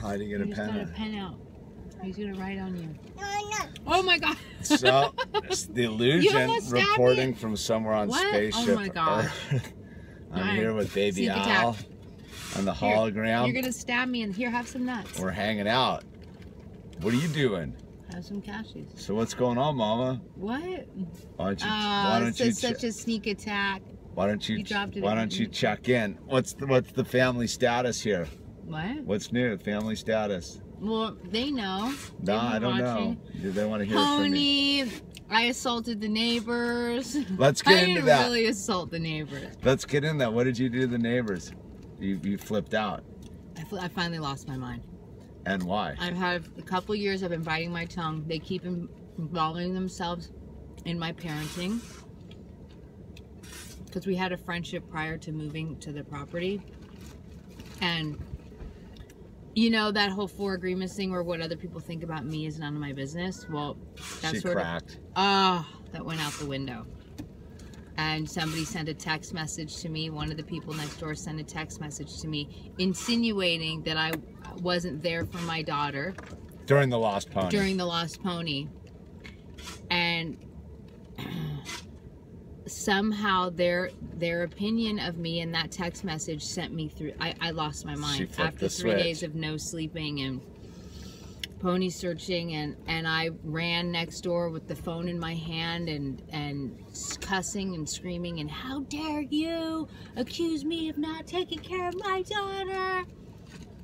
How do you get a He's got a pen? pen out. He's gonna write on you. No, no. Oh my god. So, it's the illusion reporting from somewhere on What? Oh spaceship. my God. Earth. I'm Alright. here with Baby Sneak attack. Al on the Here, hologram. You're gonna stab me and here, have some nuts. We're hanging out. What are you doing? Have some cashews. So what's going on, Mama? What? Why don't you? Oh, why it's don't you? such a sneak attack. why don't you? you dropped it why don't you check in? What's the What's the family status here? What? What's new? Family status? Well, they know. No, been I don't watching. know. Do they want to hear it from me? Pony. I assaulted the neighbors. Let's I get into didn't that. really assault the neighbors. Let's get in that. What did you do to the neighbors? You you flipped out, I, fl- I finally lost my mind. and why? I've had a couple years. I've been biting my tongue. They keep involving themselves in my parenting because we had a friendship prior to moving to the property, and you know that whole four agreements thing, where what other people think about me is none of my business. Well, that's she sort of cracked. Ah, that went out the window. And somebody sent a text message to me. One of the people next door sent a text message to me insinuating that I wasn't there for my daughter during the lost pony. during the Lost Pony. And somehow their their opinion of me in that text message sent me through I, I lost my mind after three switch. days of no sleeping and pony searching and and I ran next door with the phone in my hand and and cussing and screaming and how dare you accuse me of not taking care of my daughter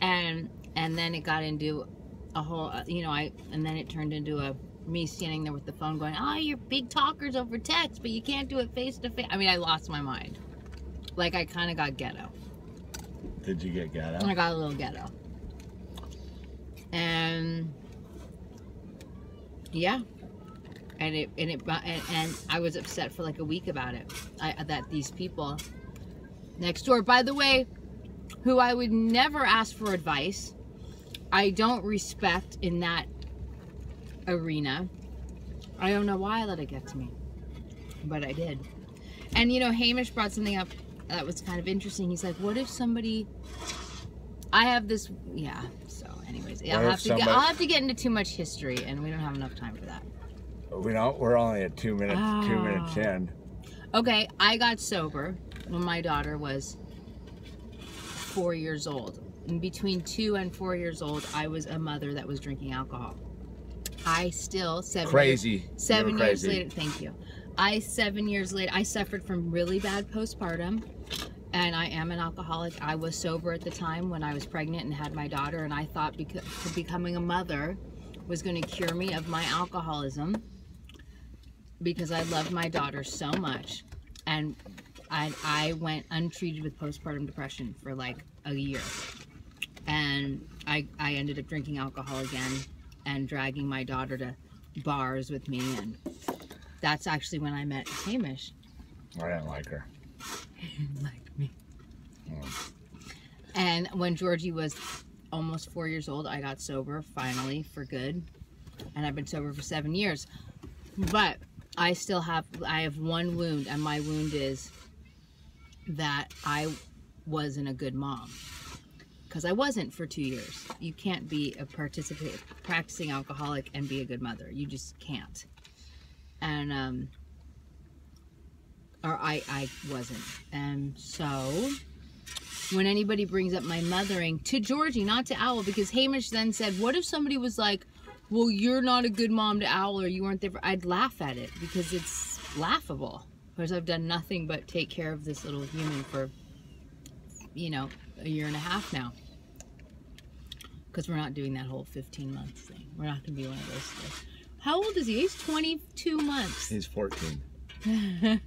and and then it got into a whole uh, you know I and then it turned into a me standing there with the phone going oh you're big talkers over text but you can't do it face to face I mean I lost my mind like I kind of got ghetto Did you get ghetto? I got a little ghetto. And yeah. And it and it and, and I was upset for like a week about it. I that these people next door, by the way, who I would never ask for advice. I don't respect in that arena. I don't know why I let it get to me. But I did. And you know, Hamish brought something up that was kind of interesting. He's like, "What if somebody I have this yeah, so anyways, I'll have to get I'll have to get into too much history and we don't have enough time for that. We don't. We're only at two minutes. Two Ah. minutes in. Okay, I got sober when my daughter was four years old. And between two and four years old, I was a mother that was drinking alcohol. I still seven Crazy. years, seven were years later. Thank you. I seven years later, I suffered from really bad postpartum, and I am an alcoholic. I was sober at the time when I was pregnant and had my daughter, and I thought because becoming a mother was going to cure me of my alcoholism because I loved my daughter so much, and I I went untreated with postpartum depression for like a year, and I I ended up drinking alcohol again and dragging my daughter to bars with me, and that's actually when I met Hamish. I didn't like her. like me. Mm. And when Georgie was almost four years old, I got sober finally for good, and I've been sober for seven years. But I still have I have one wound, and my wound is that I wasn't a good mom because I wasn't for two years. You can't be a participate practicing alcoholic and be a good mother. You just can't. And um, or I I wasn't, and so when anybody brings up my mothering to Georgie, not to Owl, because Hamish then said, "What if somebody was like, well, you're not a good mom to Owl, or you weren't there?" I'd laugh at it because it's laughable. Because I've done nothing but take care of this little human for, you know, a year and a half now. Because we're not doing that whole 15 months thing. We're not going to be one of those things. How old is he? He's 22 months. He's 14.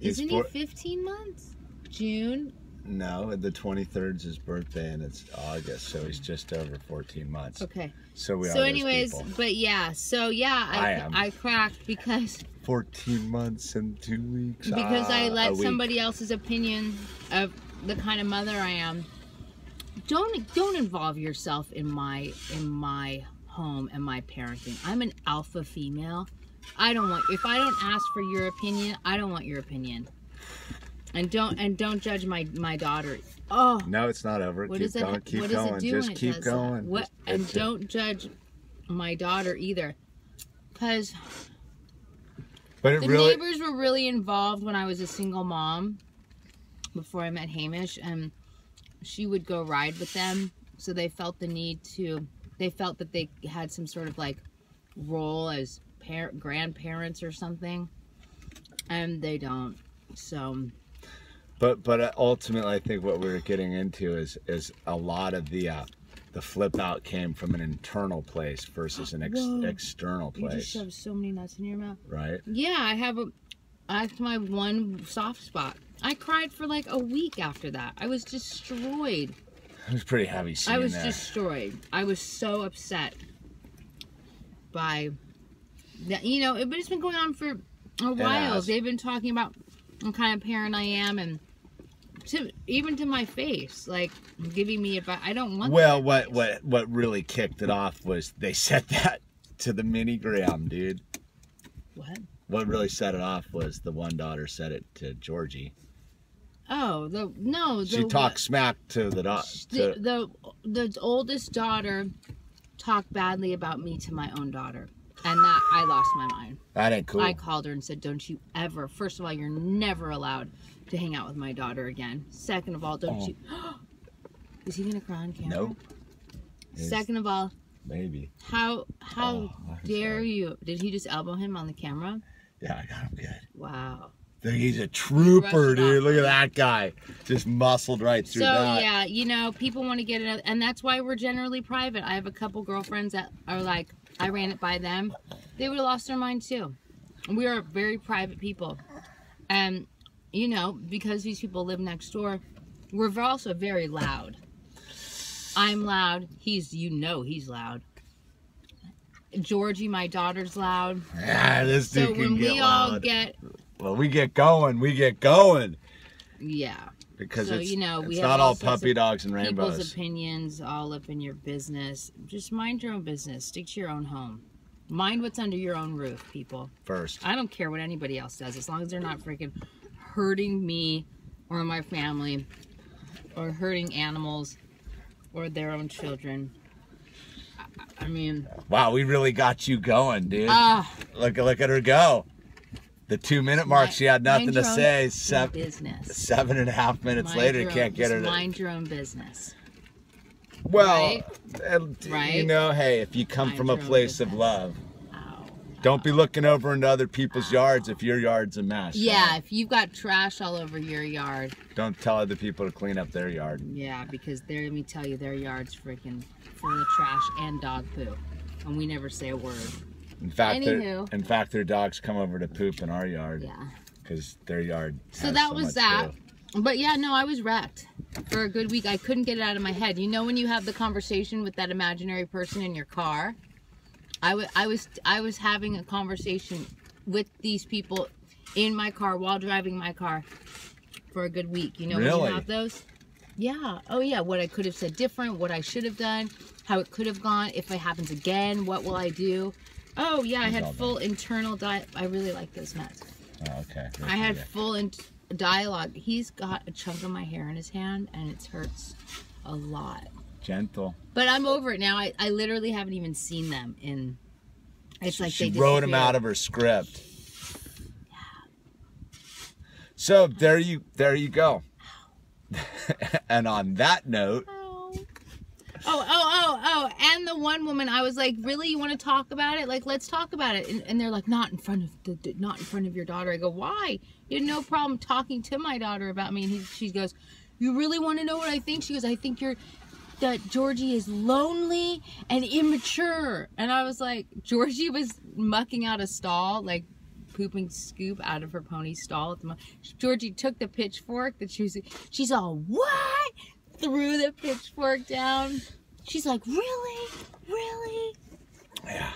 Isn't four- he 15 months? June, No, the 23rd is his birthday, and it's August, so he's just over 14 months. Okay. So we are so, anyways, but yeah, so yeah, I I am. I, cracked because 14 months and two weeks. because I Ah, let somebody else's opinion of the kind of mother I am. Don't don't involve yourself in my in my home and my parenting. I'm an alpha female. I don't want if I don't ask for your opinion, I don't want your opinion. And don't and don't judge my my daughter. Oh, No, it's not over. what keep is it? going. Keep what does going. it do Just when it keep does that? going. What? Just- And it's- don't judge my daughter either, because But it the really. neighbors were really involved when I was a single mom. Before I met Hamish, and she would go ride with them, so they felt the need to. They felt that they had some sort of like role as parent grandparents or something, and they don't. So But but ultimately, I think what we're getting into is is a lot of the uh, the flip out came from an internal place versus an ex- Whoa. external you just place, so many nuts in your mouth. right? Yeah, I have a. That's my one soft spot. I cried for like a week after that. I was destroyed. It was pretty heavy I was that. destroyed. I was so upset by that. You know, it, but it's been going on for a while. They've been talking about what kind of parent I am, and to even to my face, like giving me advice. I don't want. Well, that what what what really kicked it off was they set that to the minigram, dude. What? What really set it off was the one daughter said it to Georgie. Oh, the no. The, She talked smack to the daughter. the, the the oldest daughter talked badly about me to my own daughter and that i lost my mind That ain't cool. i called her and said don't you ever first of all you're never allowed to hang out with my daughter again second of all don't Oh. you is he gonna cry on camera Nope. It's- second of all Maybe. how how Oh, dare sorry. you did he just elbow him on the camera Yeah, I got him good. wow He's a trooper, dude. Look at that guy. Just muscled right through So that. yeah, you know, people want to get it, and that's why we're generally private. I have a couple girlfriends that are like, I ran it by them. They would have lost their mind too. We are very private people, and you know, because these people live next door, we're also very loud. I'm loud. He's, you know, he's loud. Georgie, my daughter's loud. Yeah, this dude So can when get we all get, well, we get going. We get going yeah, because So, it's, you know, it's not all all puppy dogs and rainbows. people's opinions all up in your business. Just mind your own business. Stick to your own home. Mind what's under your own roof, people. First, I don't care what anybody else does, as long as they're not freaking hurting me or my family or hurting animals or their own children. I, mean, wow, we really got you going, dude. ah, look, look at her go. The two minute mark, she had nothing to say. Seven, business. seven and a half minutes Mind later, your can't get her to. mind your own business. well, right? and, you know, hey, if you come Mind from a place of love. Don't be looking over into other people's yards if your yard's a mess. Yeah, right? if you've got trash all over your yard, Don't tell other people to clean up their yard. Yeah, because there, let me tell you, their yard's freaking full of trash and dog poo, and we never say a word. In fact, in fact, their dogs come over to poop in our yard Yeah. because their yard. So that so was that. poo. But yeah, no, I was wrecked for a good week. I couldn't get it out of my head. You know when you have the conversation with that imaginary person in your car? I wa- I was I was having a conversation with these people in my car while driving my car for a good week. You know Really? you have those? Yeah. Oh yeah. What I could have said different, what I should have done, how it could have gone. If it happens again, what will I do? Oh yeah, I had full internal diet. I really like those nuts. Oh, okay. I had full in- dialogue. He's got a chunk of my hair in his hand, and it hurts a lot. gentle. But I'm over it now. I, I literally haven't even seen them in. It's like she they wrote him out of her script. So oh. there you there you go. and on that note, Oh. oh, oh, oh, oh! And the one woman, I was like, "Really, you want to talk about it? Like, let's talk about it." And, and they're like, "Not in front of the, the- not in front of your daughter." I go, "Why? You had no problem talking to my daughter about me." And he, she goes, "You really want to know what I think?" She goes, "I think you're that Georgie is lonely and immature." And I was like, Georgie was mucking out a stall, like pooping scoop out of her pony's stall at the moment. Georgie took the pitchfork that she was. She's all what? Threw the pitchfork down. She's like, really, really. yeah.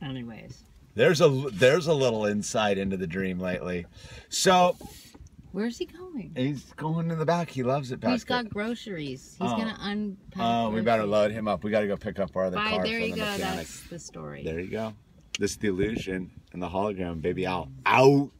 Anyways, There's a there's a little insight into the dream lately. So where's he going? he's going in the back. He loves it back He's got groceries. He's Oh. gonna unpack. Oh, we better load him up. We got to go pick up our other Bye. car There you the go. mechanic. That's the story. There you go. This is the illusion and the hologram, baby. Out. Out.